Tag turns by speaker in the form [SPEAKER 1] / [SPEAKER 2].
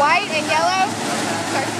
[SPEAKER 1] white and yellow.